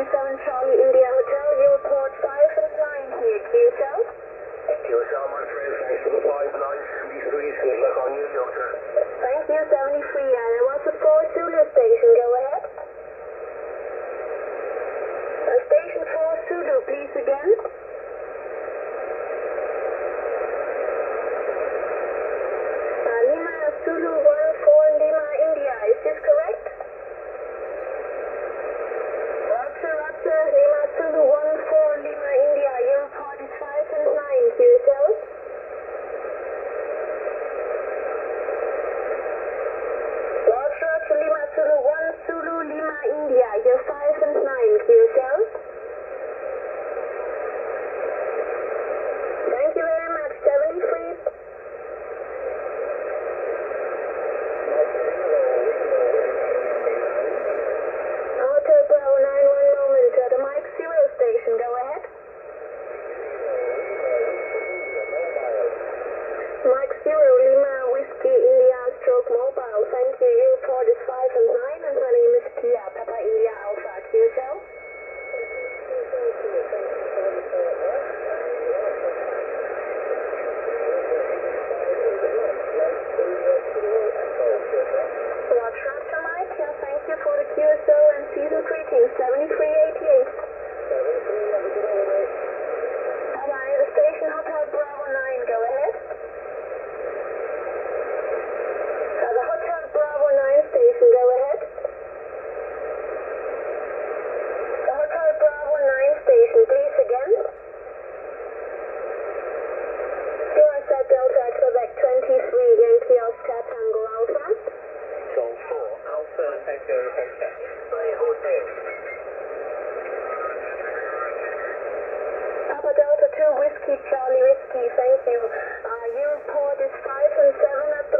57 Charlie India Hotel, you report 5 and flying here, QSL? QSL, my friends, thanks for the 5 These three good luck on you, Doctor. Papa Delta 2 Whiskey Charlie Whiskey, thank you. Uh, your report is 5 and 7 at the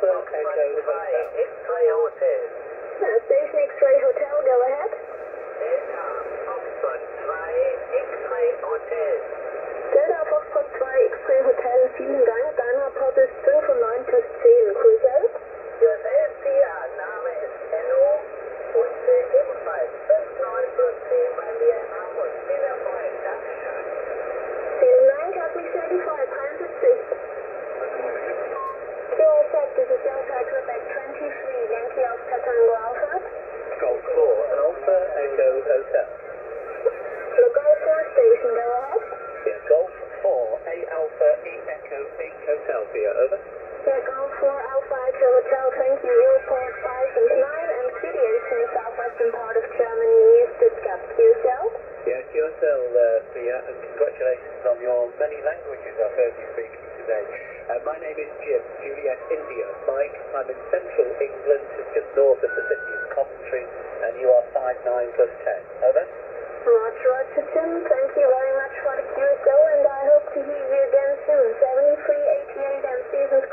4, Alpha Echo Hotel. Uh, Station X-Ray Hotel, go ahead. Delta Foxtrot 2 X-Ray Hotel, vielen Dank. Dein Rapport ist 5 und 9 plus 10. Cruiser. Name ist Enno und ebenfalls 5910 bei mir in Hamburg. Viel Erfolg, Dankeschön. Vielen Dank, hat mich sehr gefreut. 73. QRZ, this is Delta Quebec 23, Yankee Oscar Tango Alpha. Golf 4, Alpha Echo Hotel. Local 4 station, go ahead. Yeah, Golf 4, A Alpha E Echo 8 Hotel you, over. Yeah, Golf 4 Alpha Echo Hotel, thank you. Your report 5 and 9 and CDH in the southwestern part of Germany, near Stuttgart. QSL. Yeah, QSL uh, you, and congratulations on your many languages I've heard you speaking today. Uh, my name is Jim, Juliet India. Mike, I'm in central England, just north of the city of Coventry, and you are 5'9 plus 10. Over. Roger, Roger, Tim. Thank you very much for the QSO, and I hope to hear you again soon. Garcia,